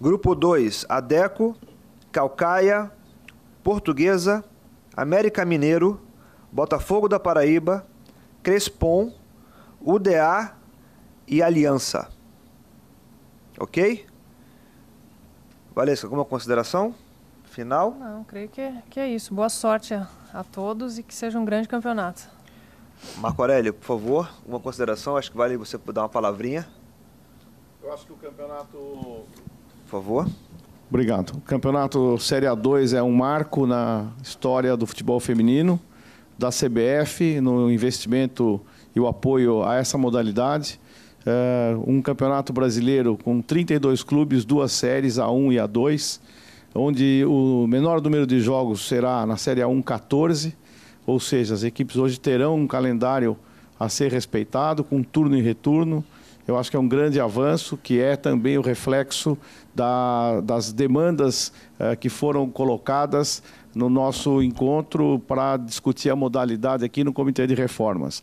Grupo 2, Adeco, Calcaia, Portuguesa, América Mineiro, Botafogo da Paraíba, Crespon, UDA e Aliança. Ok? Valesca, alguma consideração final? Não, creio que, que é isso. Boa sorte a, a todos e que seja um grande campeonato. Marco Aurélio, por favor, uma consideração. Acho que vale você dar uma palavrinha. Eu acho que o campeonato. Por favor. Obrigado. O campeonato Série A2 é um marco na história do futebol feminino, da CBF, no investimento e o apoio a essa modalidade. É um campeonato brasileiro com 32 clubes, duas séries, A1 e A2, onde o menor número de jogos será na Série A1 14, ou seja, as equipes hoje terão um calendário a ser respeitado, com turno e retorno. Eu acho que é um grande avanço, que é também o reflexo da, das demandas eh, que foram colocadas no nosso encontro para discutir a modalidade aqui no Comitê de Reformas.